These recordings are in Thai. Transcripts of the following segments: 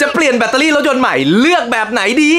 จะเปลี่ยนแบตเตอรี่รถยนต์ใหม่เลือกแบบไหนดี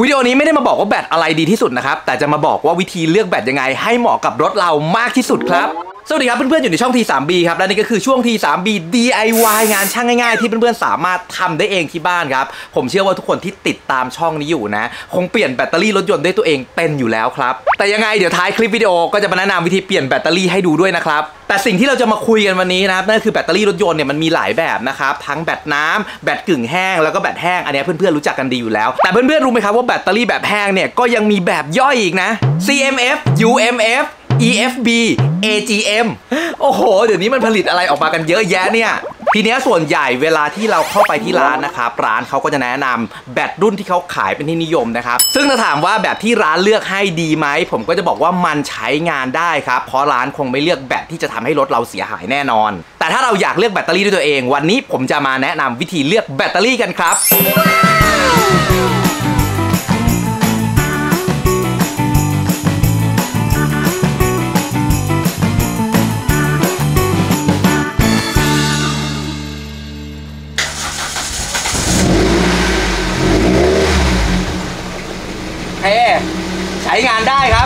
วิดีโอนี้ไม่ได้มาบอกว่าแบตอะไรดีที่สุดนะครับ แต่จะมาบอกว่าวิธีเลือกแบตยังไงให้เหมาะกับรถเรามากที่สุดครับ สวัสดีครับเพื่อนๆอยู่ในช่อง T3B ครับและนี่ก็คือช่วง T3B DIY งานช่างง่ายๆ ที่เพื่อนๆสามารถทำได้เองที่บ้านครับ ผมเชื่อว่าทุกคนที่ติดตามช่องนี้อยู่นะ คงเปลี่ยนแบตเตอรี่รถยนต์ด้วยตัวเองเป็นอยู่แล้วครับ แต่ยังไงเดี๋ยวท้ายคลิปวิดีโอก็จะมาแนะนำวิธีเปลี่ยนแบตเตอรี่ให้ดูด้วยนะครับแต่สิ่งที่เราจะมาคุยกันวันนี้นะครับนั่นคือแบตเตอรี่รถยนต์เนี่ยมันมีหลายแบบนะครับทั้งแบตน้ำแบตกึ่งแห้งแล้วก็แบตแห้งอันนี้เพื่อนๆรู้จักกันดีอยู่แล้ว แต่เพื่อนๆรู้ไหมครับว่าแบตเตอรี่แบบแห้งเนี่ยก็ยังมีแบบย่อยอีกนะ CMF UMF EFB AGM โอ้โห เดี๋ยวนี้มันผลิตอะไรออกมากันเยอะแยะเนี่ย ทีเนี้ยส่วนใหญ่เวลาที่เราเข้าไปที่ร้านนะครับ ร้านเขาก็จะแนะนำแบตรุ่นที่เขาขายเป็นที่นิยมนะครับ ซึ่งถ้าถามว่าแบบที่ร้านเลือกให้ดีไหม ผมก็จะบอกว่ามันใช้งานได้ครับ เพราะร้านคงไม่เลือกแบตที่จะทำให้รถเราเสียหายแน่นอน แต่ถ้าเราอยากเลือกแบตเตอรี่ด้วยตัวเอง วันนี้ผมจะมาแนะนำวิธีเลือกแบตเตอรี่กันครับ งานได้ครับ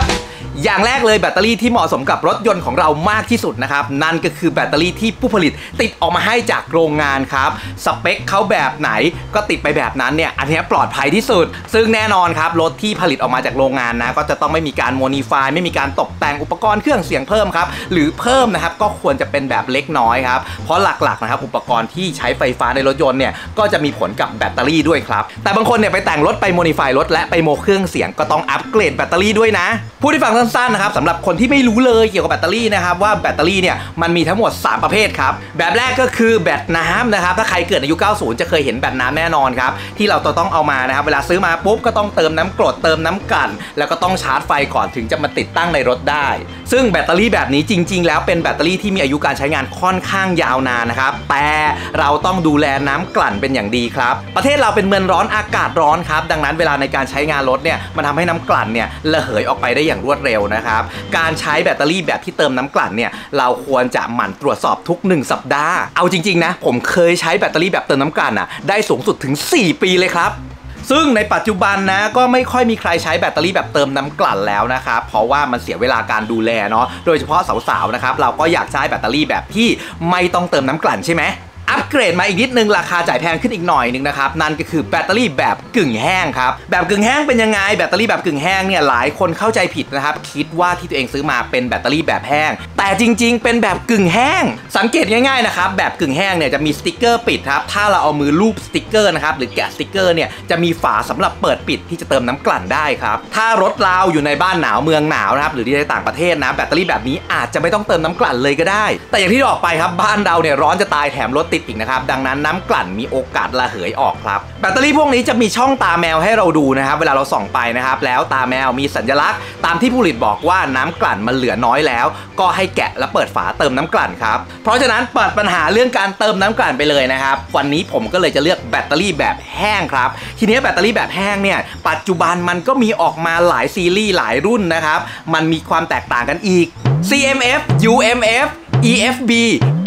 อย่างแรกเลยแบตเตอรี่ที่เหมาะสมกับรถยนต์ของเรามากที่สุดนะครับ นั่นก็คือแบตเตอรี่ที่ผู้ผลิตติดออกมาให้จากโรงงานครับ สเปคเขาแบบไหนก็ติดไปแบบนั้นเนี่ย อันนี้ปลอดภัยที่สุด ซึ่งแน่นอนครับ รถที่ผลิตออกมาจากโรงงานนะ ก็จะต้องไม่มีการ modify ไม่มีการตกแต่งอุปกรณ์เครื่องเสียงเพิ่มครับ หรือเพิ่มนะครับก็ควรจะเป็นแบบเล็กน้อยครับ เพราะหลักๆนะครับอุปกรณ์ที่ใช้ไฟฟ้าในรถยนต์เนี่ยก็จะมีผลกับแบตเตอรี่ด้วยครับ แต่บางคนเนี่ยไปแต่งรถไป modify รถและไปโมเครื่องเสียงก็ต้องอัปเกรดแบตเตอรี่ด้วยนะพูดให้ฟังสั้นสั้นะครับสำหรับคนที่ไม่รู้เลยเกี่ยวกับแบตเตอรี่นะครับว่าแบตเตอรี่เนี่ยมันมีทั้งหมด 3 ประเภทครับแบบแรกก็คือแบตน้ำนะครับถ้าใครเกิดในยุ 90 จะเคยเห็นแบตน้ำแน่นอนครับที่เราต้องเอามานะครับเวลาซื้อมาปุ๊บก็ต้องเติมน้ำกรดเติมน้ำกลั่นแล้วก็ต้องชาร์จไฟก่อนถึงจะมาติดตั้งในรถได้ ซึ่งแบตเตอรี่แบบนี้จริง ๆ แล้วเป็นแบตเตอรี่ที่มีอายุการใช้งานค่อนข้างยาวนานนะครับแต่เราต้องดูแลน้ำกลั่นเป็นอย่างดีครับ ประเทศเราเป็นเมืองร้อนอากาศร้อนครับดังนั้นเวลาในการใช้งานรถเนี่ยมันทำให้น้ำกลั่นเนี่ยระเหยออกไปได้อย่างรวดเร็วนะครับ การใช้แบตเตอรี่แบบที่เติมน้ำกลั่นเนี่ย เราควรจะหมั่นตรวจสอบทุก 1 สัปดาห์ เอาจริง ๆ นะ ผมเคยใช้แบตเตอรี่แบบเติมน้ำกลั่นอะ ได้สูงสุดถึง 4 ปีเลยครับซึ่งในปัจจุบันนะก็ไม่ค่อยมีใครใช้แบตเตอรี่แบบเติมน้ำกลั่นแล้วนะครับเพราะว่ามันเสียเวลาการดูแลเนาะโดยเฉพาะสาวๆนะครับเราก็อยากใช้แบตเตอรี่แบบที่ไม่ต้องเติมน้ำกลั่นใช่ไหม อัปเกรดมาอีกนิดนึงราคาจ่ายแพงขึ้นอีกหน่อยนึงนะครับนั่นก็คือแบตเตอรี่แบบกึ่งแห้งครับแบบกึ่งแห้งเป็นยังไงแบตเตอรี่แบบกึ่งแห้งเนี่ยหลายคนเข้าใจผิดนะครับคิดว่าที่ตัวเองซื้อมาเป็นแบตเตอรี่แบบแห้ง แต่จริง ๆ เป็นแบบกึ่งแห้ง สังเกตง่ายๆนะครับแบบกึ่งแห้งเนี่ยจะมีสติกเกอร์ปิดครับถ้าเราเอามือลูบสติกเกอร์นะครับหรือแกะสติกเกอร์เนี่ยจะมีฝาสำหรับเปิดปิดที่จะเติมน้ำกลั่นได้ครับถ้ารถเราอยู่ในบ้านหนาวเมืองหนาวนะครับหรือที่ในต่างประเทศนะแบตเตอรี่แบบนี้อาจจะไม่ต้องเติมน้ำกลั่นเลยก็ได้ แต่อย่างที่บอกไปครับบ้านเราเนี่ยร้อนจะตายแถมรถติดอีกนะครับ ดังนั้นน้ำกลั่นมีโอกาสระเหยออกครับ แบตเตอรี่พวกนี้จะมีช่องตาแมวให้เราดูนะครับ เวลาเราส่องไปนะครับ แล้วตาแมวมีสัญลักษณ์ ตามที่ผู้ผลิตบอกว่าน้ำกลั่นมันเหลือน้อยแล้ว ก็ให้แกะและเปิดฝาเติมน้ำกลั่นครับ เพราะฉะนั้นเปิดปัญหาเรื่องการเติมน้ำกลั่นไปเลยนะครับ วันนี้ผมก็เลยจะเลือกแบตเตอรี่แบบแห้งครับ ทีนี้แบตเตอรี่แบบแห้งเนี่ย ปัจจุบันมันก็มีออกมาหลายซีรีส์หลายรุ่นนะครับ มันมีความแตกต่างกันอีก CMF UMF EFB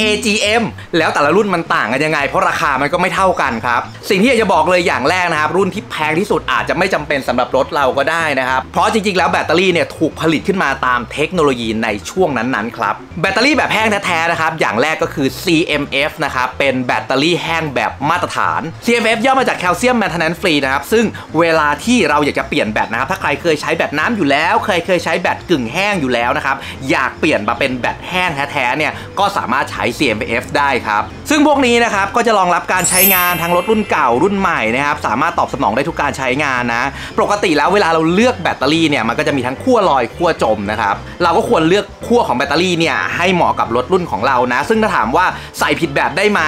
AGM แล้วแต่ละรุ่นมันต่างกันยังไง เพราะราคามันก็ไม่เท่ากันครับ สิ่งที่อยากจะบอกเลยอย่างแรกนะครับ รุ่นที่แพงที่สุดอาจจะไม่จำเป็นสำหรับรถเราก็ได้นะครับ เพราะจริงๆ แล้วแบตเตอรี่เนี่ยถูกผลิตขึ้นมาตามเทคโนโลยีในช่วงนั้นๆครับแบตเตอรี่แบบแห้งแท้ๆนะครับอย่างแรกก็คือ CMF นะครับเป็นแบตเตอรี่แห้งแบบมาตรฐาน CMF ย่อมาจาก Calcium Maintenance Free นะครับซึ่งเวลาที่เราอยากจะเปลี่ยนแบตนะครับถ้าใครเคยใช้แบตน้ำอยู่แล้ว เคยเคยใช้แบตกึ่งแห้งอยู่แล้วนะครับอยากเปลี่ยนมาเป็นแบตแห้งแท้ๆเนี่ยก็สามารถใช้ CMF ได้ครับ ซึ่งพวกนี้นะครับก็จะรองรับการใช้งานทั้งรถรุ่นเก่ารุ่นใหม่นะครับสามารถตอบสนองได้ทุกการใช้งานนะ ปกติแล้วเวลาเราเลือกแบตเตอรี่เนี่ยมันก็จะมีทั้งขั้วลอยขั้วจมนะครับเราก็ควรเลือกขั้วของแบตเตอรี่เนี่ยให้เหมาะกับรถรุ่นของเรานะ ซึ่งถ้าถามว่าใส่ผิดแบบได้ไหม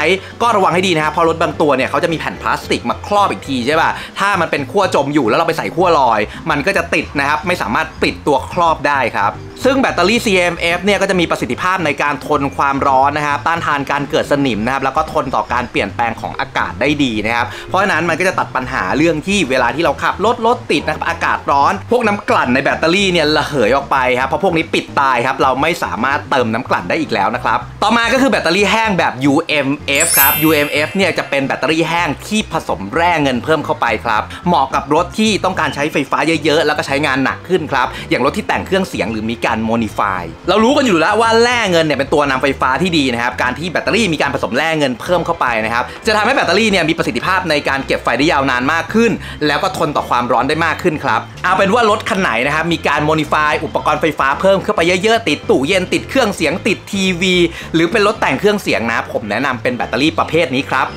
ก็ระวังให้ดีนะครับเพราะรถบางตัวเนี่ยเขาจะมีแผ่นพลาสติกมาครอบอีกทีใช่ป่ะถ้ามันเป็นขั้วจมอยู่แล้วเราไปใส่ขั้วลอย มันก็จะติดนะครับไม่สามารถปิดตัวครอบได้ครับ ซึ่งแบตเตอรี่ CMF เนี่ยก็จะมีประสิทธิภาพในการทนความร้อนนะครับต้านทานการเกิดสนิมนะครับแล้วก็ทนต่อการเปลี่ยนแปลงของอากาศได้ดีนะครับเพราะฉะนั้นมันก็จะตัดปัญหาเรื่องที่เวลาที่เราขับรถรถติดนะครับอากาศร้อน พวกน้ำกลั่นในแบตเตอรี่เนี่ยระเหยออกไปครับเพราะพวกนี้ปิดตายครับเราไม่สามารถเติมน้ำกลั่นได้อีกแล้วนะครับต่อมาก็คือแบตเตอรี่แห้งแบบ UMF ครับ UMF เนี่ยจะเป็นแบตเตอรี่แห้งที่ผสมแร่เงินเพิ่มเข้าไปครับเหมาะกับรถที่ต้องการใช้ไฟฟ้าเยอะ ๆ แล้วก็ใช้งานหนักขึ้นครับอย่างรถที่แต่งเครื่องเสียงหรือมีการโมดิฟายเรารู้กันอยู่แล้วว่าแร่เงินเนี่ยเป็นตัวนำไฟฟ้าที่ดีนะครับการที่แบตเตอรี่มีการผสมแร่เงินเพิ่มเข้าไปนะครับจะทำให้แบตเตอรี่เนี่ยมีประสิทธิภาพในการเก็บไฟได้ยาวนานมากขึ้น แล้วก็ทนต่อความร้อนได้มากขึ้นครับเอาเป็นว่ารถคันไหนนะครับมีการโมดิฟายอุปกรณ์ไฟฟ้าเพิ่มเข้าไปเยอะๆติดตู้เย็นติดเครื่องเสียงติดทีวี หรือเป็นรถแต่งเครื่องเสียงนะผมแนะนำเป็นแบตเตอรี่ประเภทนี้ครับ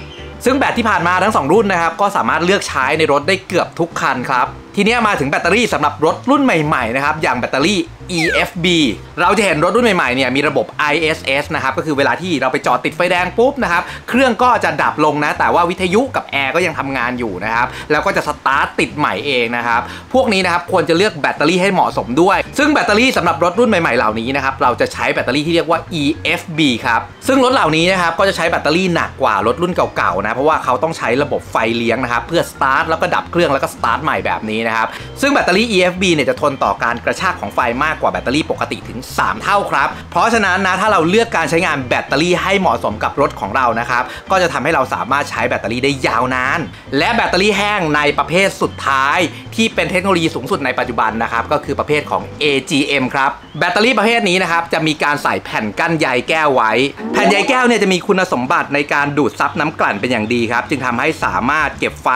ซึ่งแบตที่ผ่านมาทั้ง 2 รุ่นนะครับก็สามารถเลือกใช้ในรถได้เกือบทุกคันครับทีนี้มาถึงแบตเตอรี่สำหรับรถรุ่นใหม่ๆนะครับอย่างแบตเตอรี่ EFB เราจะเห็นรถรุ่นใหม่ๆเนี่ยมีระบบ ISS นะครับก็คือเวลาที่เราไปจอดติดไฟแดงปุ๊บนะครับเครื่องก็จะดับลงนะ แต่ว่าวิทยุกับแอร์ก็ยังทำงานอยู่นะครับแล้วก็จะสตาร์ทติดใหม่เองนะครับพวกนี้นะครับควรจะเลือกแบตเตอรี่ให้เหมาะสมด้วย ซึ่งแบตเตอรี่สำหรับรถรุ่นใหม่ๆเหล่านี้นะครับเราจะใช้แบตเตอรี่ที่เรียกว่า EFB ครับซึ่งรถเหล่านี้นะครับก็จะใช้แบตเตอรี่หนักกว่ารถรุ่นเก่าๆนะเพราะว่าเขาต้องใช้ระบบไฟเลี้ยงนะครับเพื่อสตาร์ทแล้วก็ดับเครื่องแล้วก็สตาร์ทใหม่แบบนี้นะครับ ซึ่งแบตเตอรี่ EFB เนี่ยจะทนต่อการกระชากของไฟมากกว่าแบตเตอรี่ปกติถึง 3 เท่าครับ เพราะฉะนั้นนะถ้าเราเลือกการใช้งานแบตเตอรี่ให้เหมาะสมกับรถของเรานะครับ ก็จะทำให้เราสามารถใช้แบตเตอรี่ได้ยาวนาน และแบตเตอรี่แห้งในประเภทสุดท้าย ที่เป็นเทคโนโลยีสูงสุดในปัจจุบันนะครับก็คือประเภทของ AGM ครับแบตเตอรี่ประเภทนี้นะครับจะมีการใส่แผ่นกั้นใยแก้วไว้ แผ่นใยแก้วเนี่ยจะมีคุณสมบัติในการดูดซับน้ำกลั่นเป็นอย่างดีครับจึงทำให้สามารถเก็บไฟ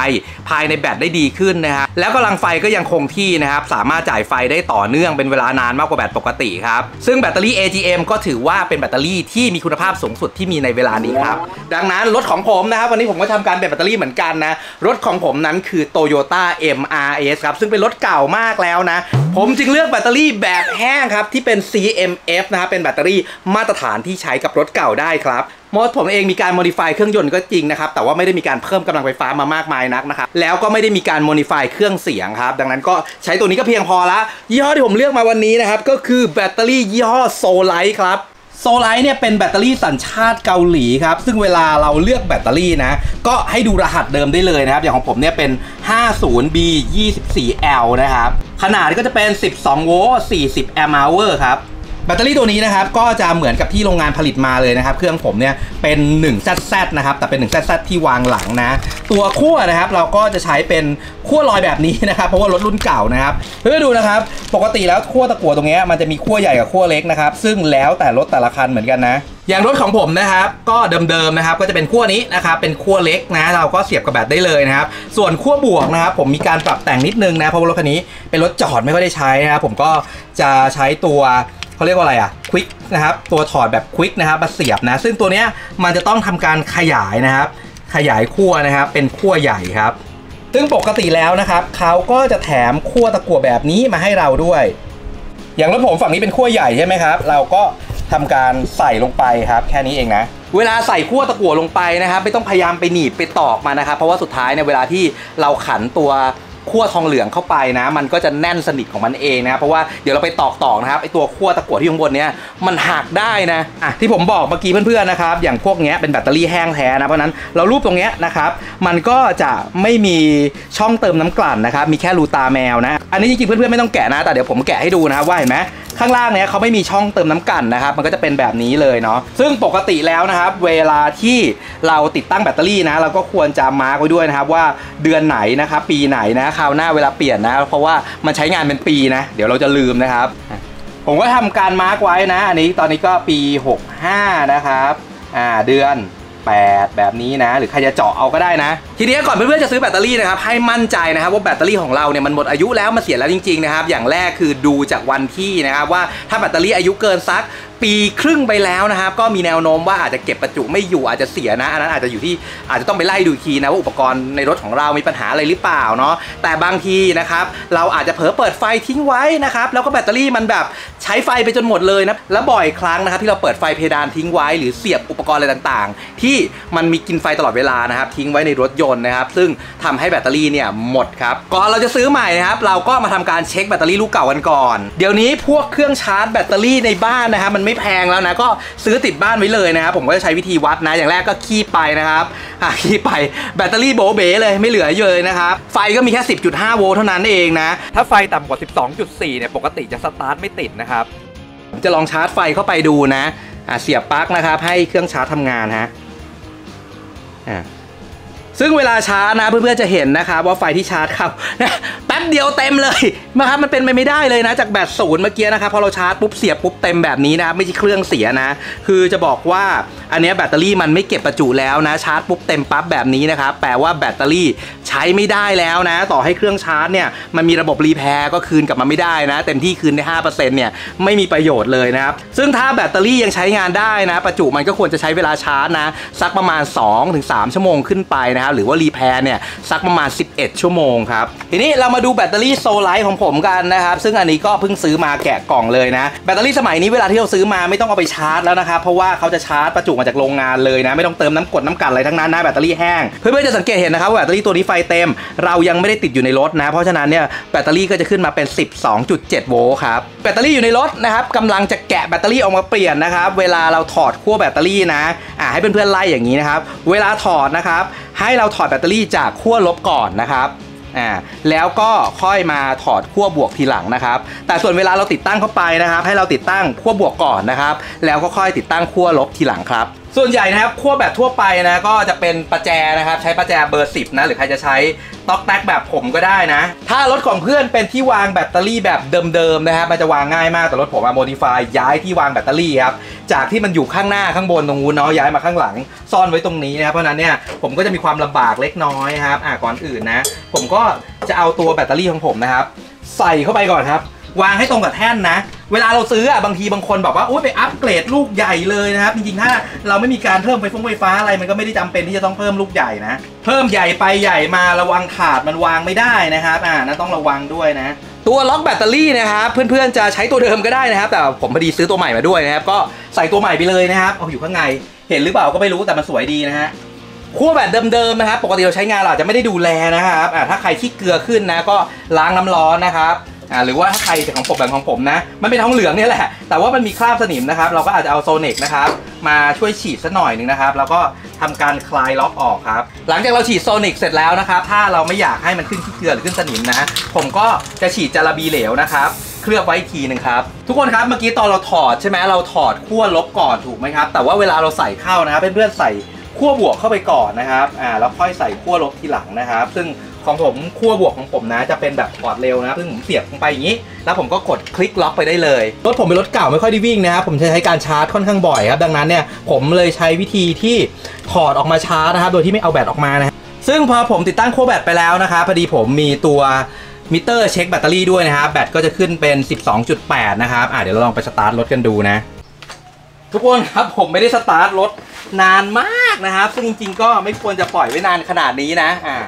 ภายในแบตได้ดีขึ้นนะครับแล้วกำลังไฟก็ยังคงที่นะครับ สามารถจ่ายไฟได้ต่อเนื่องเป็นเวลานานมากกว่าแบตปกติครับ ซึ่งแบตเตอรี่ AGM ก็ถือว่าเป็นแบตเตอรี่ที่มีคุณภาพสูงสุดที่มีในเวลานี้ครับ ดังนั้นรถของผมนะครับ วันนี้ผมก็ทำการเปลี่ยนแบตเตอรี่เหมือนกันนะ รถของผมนั้นคือ Toyota MR-S ครับ ซึ่งเป็นรถเก่ามากแล้วนะ ผมจึงเลือกแบตเตอรี่แบบแห้งครับที่เป็น CMF นะครับเป็นแบตเตอรี่มาตรฐานที่ใช้กับรถเก่าได้ครับ รถผมเองมีการโมดิฟายเครื่องยนต์ก็จริงนะครับแต่ว่าไม่ได้มีการเพิ่มกำลังไฟฟ้ามามากมายนักนะครับแล้วก็ไม่ได้มีการโมดิฟายเครื่องเสียงครับดังนั้นก็ใช้ตัวนี้ก็เพียงพอละยี่ห้อที่ผมเลือกมาวันนี้นะครับก็คือแบตเตอรี่ยี่ห้อ Solite ครับ Solite เนี่ยเป็นแบตเตอรี่สัญชาติเกาหลีครับ ซึ่งเวลาเราเลือกแบตเตอรี่นะ ก็ให้ดูรหัสเดิมได้เลยนะครับ อย่างของผมเนี่ยเป็น 50B24L นะครับ ขนาดก็จะเป็น 12 โวลต์ 40 แอมป์ hour ครับ แบตเตอรี่ตัวนี้นะครับก็จะเหมือนกับที่โรงงานผลิตมาเลยนะครับ เครื่องผมเนี่ยเป็น 1ZZ นะครับแต่เป็น 1ZZ ที่วางหลังนะ ตัวขั้วนะครับเราก็จะใช้เป็นขั้วลอยแบบนี้นะครับ เพราะว่ารถรุ่นเก่านะครับเพื่อดูนะครับ ปกติแล้วขั้วตะกั่วตรงนี้มันจะมีขั้วใหญ่กับขั้วเล็กนะครับ ซึ่งแล้วแต่รถแต่ละคันเหมือนกันนะอย่างรถของผมนะครับก็เดิมๆนะครับก็จะเป็นขั้วนี้นะครับเป็นขั้วเล็กนะเราก็เสียบกับแบตได้เลยนะครับส่วนขั้วบวกนะครับผมมีการปรับแต่งนิดนึงนะเพราะว่ารถคันนี้เป็นรถจอดไม่ค่อยได้ใช้นะครับผมก็จะใช้ตัว เขาเรียกว่าอะไรอะควิกนะครับตัวถอดแบบควิกนะครับมาเสียบนะ ซึ่งตัวเนี้ยมันจะต้องทำการขยายนะครับ ขยายขั้วนะครับ เป็นขั้วใหญ่ครับ ซึ่งปกติแล้วนะครับเขาก็จะแถมขั้วตะกั่วแบบนี้มาให้เราด้วย อย่างรถผมฝั่งนี้เป็นขั้วใหญ่ใช่ไหมครับ เราก็ทำการใส่ลงไปครับ แค่นี้เองนะเวลาใส่ขั้วตะกั่วลงไปนะครับ ไม่ต้องพยายามไปหนีบไปตอกมานะครับ เพราะว่าสุดท้ายเนี่ยเวลาที่เราขันตัว ขั้วทองเหลืองเข้าไปนะ มันก็จะแน่นสนิทของมันเองนะเพราะว่าเดี๋ยวเราไปตอกตอกนะครับไอตัวขั้วตะกั่วที่ข้างบนเนี้ยมันหักได้นะอะที่ผมบอกเมื่อกี้เพื่อนๆนะครับอย่างพวกเนี้ยเป็นแบตเตอรี่แห้งแท้นะเพราะนั้นเรารูปตรงเนี้ยนะครับมันก็จะไม่มีช่องเติมน้ำกลั่นนะครับมีแค่รูตาแมวนะอันนี้จริงๆเพื่อนๆไม่ต้องแกะนะแต่เดี๋ยวผมแกะให้ดูนะว่าเห็นไหม ข้างล่างเนี้ยเขาไม่มีช่องเติมน้ำกันนะครับ มันก็จะเป็นแบบนี้เลยเนาะซึ่งปกติแล้วนะครับ เวลาที่เราติดตั้งแบตเตอรี่นะ เราก็ควรจะมาร์กไว้ด้วยนะครับ ว่าเดือนไหนนะครับ ปีไหนนะคราวหน้าเวลาเปลี่ยนนะ เพราะว่ามันใช้งานเป็นปีนะ เดี๋ยวเราจะลืมนะครับ ผมก็ทำการมาร์กไว้นะ อันนี้ตอนนี้ก็ปี 65 นะครับอ่าเดือน 8 แบบนี้นะ หรือใครจะเจาะเอาก็ได้นะ ทีนี้ก่อนเพื่อนๆจะซื้อแบตเตอรี่นะครับให้มั่นใจนะครับว่าแบตเตอรี่ของเราเนี่ยมันหมดอายุแล้วมันเสียแล้วจริงๆนะครับอย่างแรกคือดูจากวันที่นะครับว่าถ้าแบตเตอรี่อายุเกินสัก ปีครึ่งไปแล้วนะครับ ก็มีแนวโน้มว่าอาจจะเก็บประจุไม่อยู่อาจจะเสียนะ อันนั้นอาจจะอยู่ที่อาจจะต้องไปไล่ดูอีนะว่าอุปกรณ์ในรถของเรามีปัญหาอะไรหรือเปล่าเนาะแต่บางทีนะครับเราอาจจะเผลอเปิดไฟทิ้งไว้นะครับแล้วก็แบตเตอรี่มันแบบใช้ไฟไปจนหมดเลยนะแล้วบ่อยครั้งนะครับที่เราเปิดไฟเพดานทิ้งไว้ หรือเสียบอุปกรณ์อะไรต่างๆ ที่มันมีกินไฟตลอดเวลานะครับทิ้งไว้ในรถยนต์นะครับซึ่งทำให้แบตเตอรี่เนี่ยหมดครับก่อนเราจะซื้อใหม่นะครับเราก็มาทำการเช็คแบตเตอรี่ลูกเก่ากันก่อน เดี๋ยวนี้พวกเครื่องชาร์จแบตเตอรี่ในบ้านนะครับมันไม่แพงแล้วนะก็ซื้อติดบ้านไว้เลยนะครับผมก็จะใช้วิธีวัดนะ อย่างแรกก็คีบไปนะครับอะคีบไปแบตเตอรี่โบ๋เบ๋เลยไม่เหลือเยอะเลยนะครับไฟก็มีแค่ 10.5 โวลต์เท่านั้นเองนะ ถ้าไฟต่ำกว่า 12.4 เนี่ยปกติจะสตาร์ทไม่ติดนะครับจะลองชาร์จไฟเข้าไปดูนะอะเสียบปลั๊กนะครับ ให้เครื่องชาร์จทำงานฮะอะ ซึ่งเวลาชาร์จนะเพื่อนๆจะเห็นนะครับว่าไฟที่ชาร์จเข้าแป๊บเดียวเต็มเลยนะครับมันเป็นไปไม่ได้เลยนะ จากแบตศูนย์เมื่อกี้นะครับพอเราชาร์จปุ๊บเสียบปุ๊บเต็มแบบนี้นะครับไม่ใช่เครื่องเสียนะ คือจะบอกว่าอันนี้แบตเตอรี่มันไม่เก็บประจุแล้วนะชาร์จปุ๊บเต็มปั๊บแบบนี้นะครับแปลว่าแบตเตอรี่ใช้ไม่ได้แล้วนะ ต่อให้เครื่องชาร์จเนี่ยมันมีระบบ repair ก็คืนกลับมาไม่ได้นะ เต็มที่คืนได้5%เนี่ยไม่มีประโยชน์เลยนะครับซึ่งถ้าแบตเตอรี่ยังใช้งานได้นะ ประจุมันก็ควรจะใช้เวลาชาร์จนะสักประมาณ 2-3 ชั่วโมงขึ้นไปนะครับหรือว่า repair เนี่ยสักประมาณ 11 ชั่วโมงครับทีนี้เรามาดูแบตเตอรี่ Solite ของผมกันนะครับซึ่งอันนี้ก็เพิ่งซื้อมาแกะกล่องเลยนะแบตเตอรี่สมัยนี้เวลาที่เราซื้อมาไม่ต้องเอาไปชาร์จแล้วนะครับเพราะว่าเขาจะชาร์จประจุมาจากโรงงานเลยนะไม่ต้องเติมน้ำกรดน้ำกลั่นอะไรทั้งนั้นนะแบตเตอรี่แห้งเพื่อนๆจะสังเกตเห็นนะครับว่าแบตเตอรี่ตัวนี้ไฟเต็ม เรายังไม่ได้ติดอยู่ในรถนะ เพราะฉะนั้นเนี่ยแบตเตอรี่ก็จะขึ้นมาเป็น 12.7 โวลต์ครับแบตเตอรี่อยู่ในรถนะครับกำลังจะแกะแบตเตอรี่ออกมาเปลี่ยนนะครับเวลาเราถอดขั้วแบตเตอรี่นะอ่าให้เพื่อนๆไล่อย่างนี้นะครับเวลาถอดนะครับให้เราถอดแบตเตอรี่จากขั้วลบก่อนนะครับอ่าแล้วก็ค่อยมาถอดขั้วบวกทีหลังนะครับ แต่ส่วนเวลาเราติดตั้งเข้าไปนะครับ ให้เราติดตั้งขั้วบวกก่อนนะครับ แล้วก็ค่อยติดตั้งขั้วลบทีหลังครับ ส่วนใหญ่นะครับขั้วแบบทั่วไปนะก็จะเป็นประแจนะครับ ใช้ประแจเบอร์ 10 นะ หรือใครจะใช้ก๊อกแก๊กแบบผมก็ได้นะ ถ้ารถของเพื่อนเป็นที่วางแบตเตอรี่แบบเดิมๆนะครับมันจะวางง่ายมากแต่รถผมอะโมดิฟายย้ายที่วางแบตเตอรี่ครับจากที่มันอยู่ข้างหน้าข้างบนตรงนู้นเนาะย้ายมาข้างหลัง ซ่อนไว้ตรงนี้นะครับเพราะนั้นเนี่ยผมก็จะมีความลำบากเล็กน้อยครับอ่าก่อนอื่นนะ ผมก็จะเอาตัวแบตเตอรี่ของผมนะครับ ใส่เข้าไปก่อนครับ วางให้ตรงกับแท่นนะ เวลาเราซื้ออะบางทีบางคนบอกว่าโอ้ยไปอัปเกรดลูกใหญ่เลยนะครับจริงๆถ้าเราไม่มีการเพิ่มไฟฟ้าไฟฟ้าอะไรมันก็ไม่ได้จำเป็นที่จะต้องเพิ่มลูกใหญ่นะ เพิ่มใหญ่ไปใหญ่มาระวังขาดมันวางไม่ได้นะครับอ่านั่นต้องระวังด้วยนะตัวล็อกแบตเตอรี่นะครับเพื่อนๆจะใช้ตัวเดิมก็ได้นะครับ แต่ผมพอดีซื้อตัวใหม่มาด้วยนะครับ ก็ใส่ตัวใหม่ไปเลยนะครับเอาอยู่ข้างในเห็นหรือเปล่าก็ไม่รู้แต่มันสวยดีนะฮะขั้วแบบเดิมๆนะครับ ปกติเราใช้งานเราจะไม่ได้ดูแลนะครับอ่าถ้าใครขี้เกลือขึ้นนะก็ล้างน้ำร้อนนะครับ อ่าหรือว่าถ้าใครของผมแบบของผมนะ มันเป็นทองเหลืองเนี่ยแหละ แต่ว่ามันมีคราบสนิมนะครับ เราก็อาจจะเอาโซเนกนะครับ มาช่วยฉีดสักหน่อยหนึ่งนะครับ แล้วก็ทำการคลายล็อกออกครับ หลังจากเราฉีดโซนิกเสร็จแล้วนะครับ ถ้าเราไม่อยากให้มันขึ้นขี้เกลือหรือขึ้นสนิมนะ ผมก็จะฉีดจาระบีเหลวนะครับเคลือบไว้ทีหนึ่งครับ ทุกคนครับเมื่อกี้ตอนเราถอดใช่ไหมเราถอดขั้วลบก่อนถูกไหมครับ แต่ว่าเวลาเราใส่เข้านะครับเพื่อนๆใส่ขั้วบวกเข้าไปก่อนนะครับอ่าแล้วค่อยใส่ขั้วลบทีหลังนะครับ ซึ่ง ของผมขั้วบวกของผมนะจะเป็นแบบถอดเร็วนะซึ่งผมเสียบลงไปอย่างนี้ แล้วผมก็กดคลิกล็อกไปได้เลยรถผมเป็นรถเก่าไม่ค่อยได้วิ่งนะครับผมจะใช้การชาร์จค่อนข้างบ่อยครับดังนั้นเนี่ยผมเลยใช้วิธีที่ถอดออกมาชาร์จนะครับโดยที่ไม่เอาแบตออกมานะซึ่งพอผมติดตั้งขั้วแบตไปแล้วนะครับพอดีผมมีตัวมิเตอร์เช็คแบตเตอรี่ด้วยนะครับแบตก็จะขึ้นเป็น 12.8 นะครับอะเดี๋ยวเราลองไปสตาร์ทรถกันดูนะทุกคนครับผมไม่ได้สตาร์ทรถนานมากนะครับ ซึ่งจริงๆก็ไม่ควรจะปล่อยไว้นานขนาดนี้นะอ่า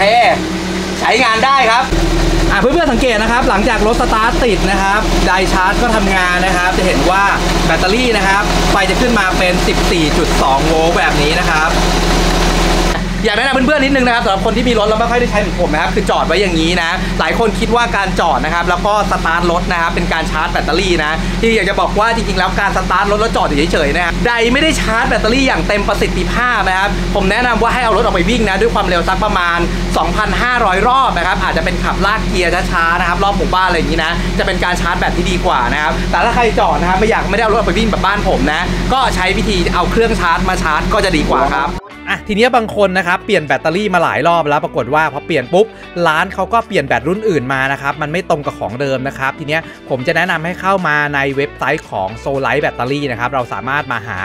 เฮ้ใช้งานได้ครับ อะเพื่อนๆสังเกตนะครับ หลังจากรถสตาร์ทติดนะครับไดชาร์จก็ทำงานนะครับ จะเห็นว่าแบตเตอรี่นะครับ ไฟจะขึ้นมาเป็น 14.2 โวลต์แบบนี้นะครับ อยากแนะนำเพื่อนๆนิดนึงนะครับสำหรับคนที่มีรถแล้วไม่ค่อยได้ใช้เหมือนผมนะครับคือจอดไว้อย่างนี้นะ หลายคนคิดว่าการจอดนะครับแล้วก็สตาร์ทรถนะครับเป็นการชาร์จแบตเตอรี่นะที่อยากจะบอกว่าจริงๆแล้วการสตาร์ทรถแล้วจอดอยู่เฉยๆนะไดไม่ได้ชาร์จแบตเตอรี่อย่างเต็มประสิทธิภาพนะครับผมแนะนำว่าให้เอารถออกไปวิ่งนะด้วยความเร็วสักประมาณ 2,500 รอบนะครับอาจจะเป็นขับลากเกียร์ช้าๆนะครับรอบหมู่บ้านอะไรอย่างนี้นะจะเป็นการชาร์จแบตที่ดีกว่านะครับแต่ถ้าใครจอดนะครับไม่อยากไม่ได้เอารถออกไปวิ่งแบบบ้านผมนะก็ใช้วิธีเอาเครื่องชาร์จมาชาร์จก็จะดีกว่าครับ อะทีนี้บางคนนะครับเปลี่ยนแบตเตอรี่มาหลายรอบแล้วปรากฏว่าพอเปลี่ยนปุ๊บร้านเขาก็เปลี่ยนแบตรุ่นอื่นมานะครับมันไม่ตรงกับของเดิมนะครับทีนี้ผมจะแนะนำให้เข้ามาในเว็บไซต์ของโซลาร์แบตเตอรี่นะครับเราสามารถมาหา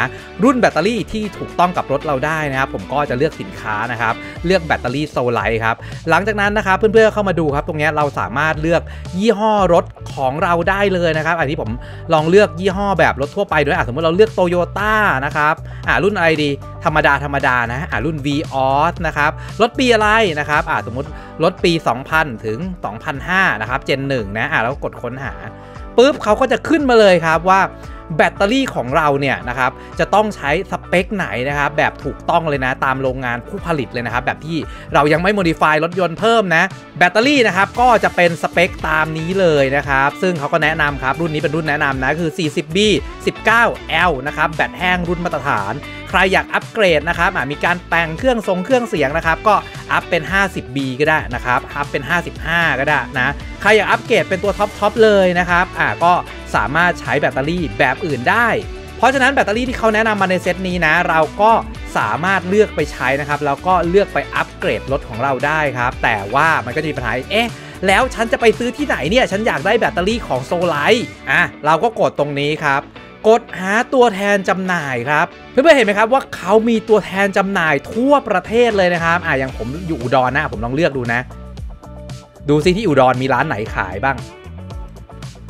รุ่นแบตเตอรี่ที่ถูกต้องกับรถเราได้นะครับผมก็จะเลือกสินค้านะครับ เลือกแบตเตอรี่ Solite ครับหลังจากนั้นนะครับเพื่อนๆเข้ามาดูครับตรงนี้เราสามารถเลือกยี่ห้อรถของเราได้เลยนะครับอันนี้ผมลองเลือกยี่ห้อแบบรถทั่วไปด้วยอะสมมติเราเลือกโตโยต้านะครับอ่ารุ่นอะไรดี ธรรมดาธรรมดานะอ่ารุ่น v ีออสนะครับรถปีอะไรนะครับอ่าสมมติรถปี 2000 ถึง 2005 นะครับ gen 1นะอ่าแล้วกดค้นหาปุ๊บเขาก็จะขึ้นมาเลยครับว่า แบตเตอรี่ของเราเนี่ยนะครับจะต้องใช้สเปคไหนนะครับแบบถูกต้องเลยนะตามโรงงานผู้ผลิตเลยนะครับแบบที่เรายังไม่โมดิฟายรถยนต์เพิ่มนะแบตเตอรี่นะครับก็จะเป็นสเปคตามนี้เลยนะครับซึ่งเขาก็แนะนำครับรุ่นนี้เป็นรุ่นแนะนำนะคือ 40B 19L นะครับแบตแห้งรุ่นมาตรฐาน ใครอยากอัปเกรดนะครับมีการแต่งเครื่องทรงเครื่องเสียงนะครับ ก็อัพเป็น 50B ก็ได้นะครับอัพเป็น 55 ก็ได้นะใครอยากอัปเกรดเป็นตัวท็อปท็อปเลยนะครับอ่าก็สามารถใช้แบตเตอรี่แบบอื่นได้ เพราะฉะนั้นแบตเตอรี่ที่เขาแนะนำมาในเซตนี้นะ เราก็สามารถเลือกไปใช้นะครับแล้วก็เลือกไปอัปเกรดรถของเราได้ครับแต่ว่ามันก็จะมีปัญหาเอ๊ะแล้วฉันจะไปซื้อที่ไหนเนี่ย ฉันอยากได้แบตเตอรี่ของ Solite อะเราก็กดตรงนี้ครับ กดหาตัวแทนจำหน่ายครับ เพื่อนๆเห็นไหมครับว่าเขามีตัวแทนจำหน่ายทั่วประเทศเลยนะครับอะอย่างผมอยู่อุดรนะผมลองเลือกดูนะ ดูซิที่อุดรมีร้านไหนขายบ้าง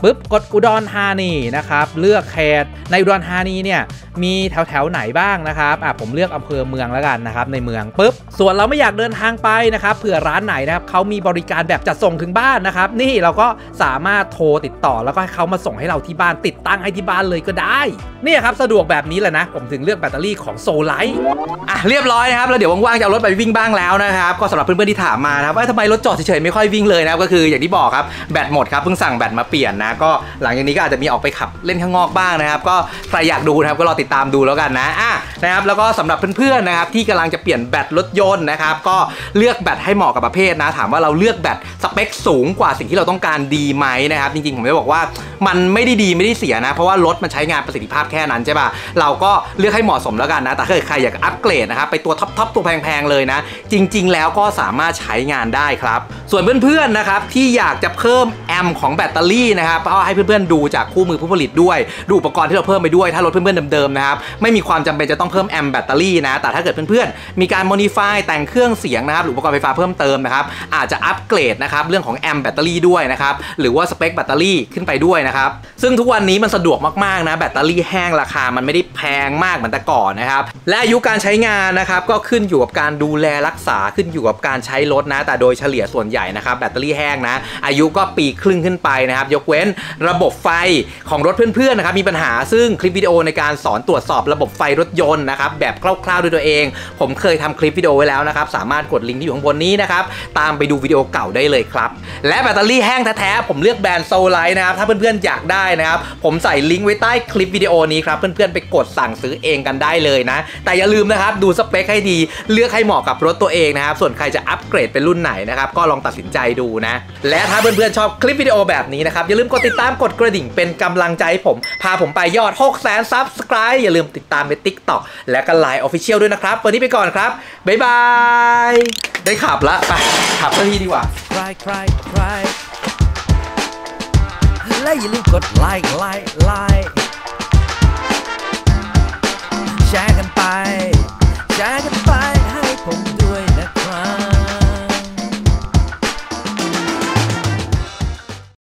ปุ๊บกดอุดรธานีนะครับ เลือกเขตในอุดรธานีเนี่ยมีแถวแถวไหนบ้างนะครับอะผมเลือกอำเภอเมืองแล้วกันนะครับในเมืองปุ๊บส่วนเราไม่อยากเดินทางไปนะครับเผื่อร้านไหนนะครับเขามีบริการแบบจัดส่งถึงบ้านนะครับนี่เราก็สามารถโทรติดต่อแล้วก็ให้เขามาส่งให้เราที่บ้านติดตั้งให้ที่บ้านเลยก็ได้นี่ครับสะดวกแบบนี้แหละนะ ผมถึงเลือกแบตเตอรี่ของโซลไลท์อะเรียบร้อยนะครับแล้วเดี๋ยวว่างๆจะเอารถไปวิ่งบ้างแล้วนะครับก็สำหรับเพื่อนๆที่ถามมานะครับว่าทำไมรถจอดเฉยๆไม่ค่อยวิ่งเลยนะครับก็คืออย่างที่บอกครับแบตหมดครับเพิ่งสั่งแบตมาเปลี่ยนนะก็หลังจากนี้ก็อาจจะมีออกไปขับเล่นข้างนอกบ้างนะครับก็ใครอยากดูนะครับก็รอติดตามดูแล้วกันนะอะนะครับแล้วก็สำหรับเพื่อนๆนะครับที่กำลังจะเปลี่ยนแบตรถยนต์นะครับก็เลือกแบตให้เหมาะกับประเภทนะถามว่าเราเลือกแบตสเปคสูงกว่าสิ่งที่เราต้องการดีไหมนะครับจริงๆผมจะบอกว่ามันไม่ได้ดีไม่ได้เสียนะเพราะว่ารถมันใช้งานประสิทธิภาพแค่นั้นใช่ป่ะเราก็เลือกให้เหมาะสมแล้วกันนะแต่ถ้าใครอยากอัปเกรดนะครับไปตัวท็อปๆตัวแพงๆเลยนะ จริง ๆ แล้วก็สามารถใช้งานได้ครับ ส่วนเพื่อนๆนะครับที่อยากจะเพิ่มแอมป์ของแบตเตอรี่นะครับก็ให้เพื่อนๆดูจากคู่มือผู้ผลิตด้วย ดูอุปกรณ์ที่เราเพิ่มไปด้วย ถ้ารถเพื่อนๆเดิมๆนะครับ ไม่มีความจำเป็นจะต้องเพิ่มแอมป์แบตเตอรี่นะ แต่ถ้าเกิดเพื่อนๆ มีการ modify แต่งเครื่องเสียงนะครับ หรืออุปกรณ์ไฟฟ้าเพิ่มเติมนะครับ อาจจะอัปเกรดนะครับเรื่องของแอมป์แบตเตอรี่ด้วยนะครับ หรือว่าสเปคแบตเตอรี่ขึ้นไปด้วยนะครับ ซึ่งทุกวันนี้มันสะดวกมากๆนะ แบตเตอรี่แห้งราคา มันไม่ได้แพงมากเหมือนแต่ก่อนนะครับ และอายุการใช้งานนะครับก็ขึ้นอยู่กับการดูแลรักษาขึ้นอยู่กับการใช้รถนะ แต่โดยเฉลี่ยส่วนใหญ่นะครับแบตเตอรี่แห้งนะ อายุก็ปีครึ่งขึ้นไปนะครับ ยกเว้นระบบไฟของรถเพื่อนๆนะครับมีปัญหาซึ่งคลิปวิดีโอในการสอนตรวจสอบระบบไฟรถยนต์นะครับแบบคร่าวๆด้วยตัวเอง ผมเคยทำคลิปวิดีโอไว้แล้วนะครับ สามารถกดลิงก์ที่อยู่ข้างบนนี้นะครับ ตามไปดูวิดีโอเก่าได้เลยครับ และแบตเตอรี่แห้งแท้ๆผมเลือกแบรนด์ Solite นะครับ ถ้าเพื่อนๆอยากได้นะครับ ผมใส่ลิงก์ไว้ใต้คลิปวิดีโอนี้ครับ เพื่อนๆไปกดสั่งซื้อเองกันได้เลยนะ แต่อย่าลืมนะครับดูสเปคให้ดีเลือกให้เหมาะกับรถตัวเองนะครับส่วนใครจะอัปเกรดเป็นรุ่นไหนนะครับก็ลองตัดสินใจดูนะและถ้าเพื่อนๆชอบคลิปวิดีโอแบบนี้นะครับอย่าลืมกดติดตามกดกระดิ่งเป็นกำลังใจให้ผมพาผมไปยอด6 0 0 0 0 subscribe อย่าลืมติดตามใน TikTok และก็ Line Official ด้วยนะครับ วันนี้ไปก่อนครับ บ๊ายบาย ได้ขับละไปขับสักทีดีกว่าใครใครใครและอย่าลืมกดไลค์ไลค์ไลค์แชร์กันไป แชร์กันไปให้ผมด